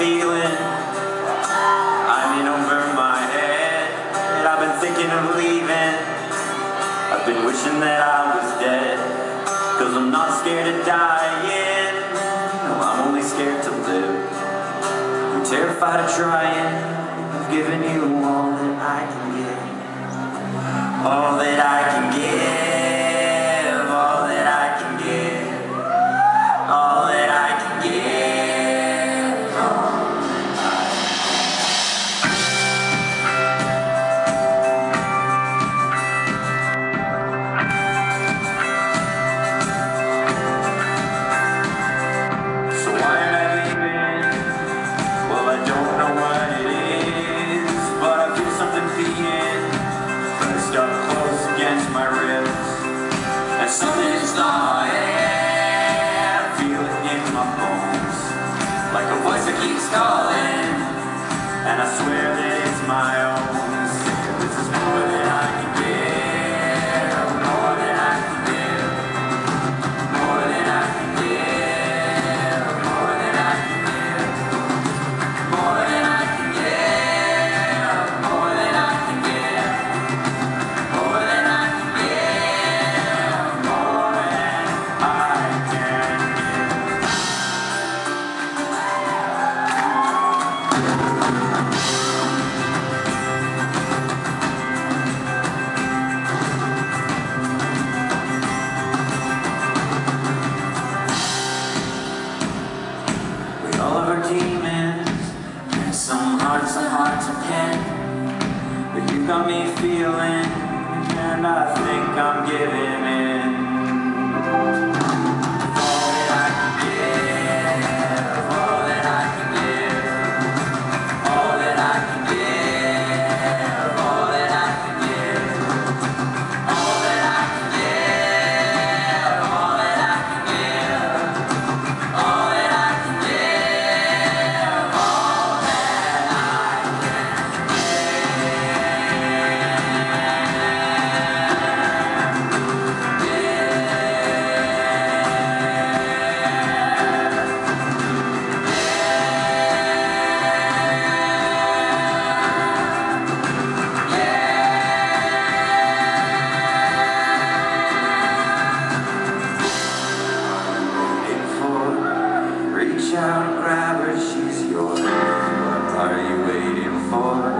feeling. I'm in over my head. I've been thinking of leaving. I've been wishing that I was dead Cause I'm not scared of dying. No, I'm only scared to live. I'm terrified of trying. I've given you all that I can give and I swear that it's my own. Got me feeling, and I think I'm giving in. More.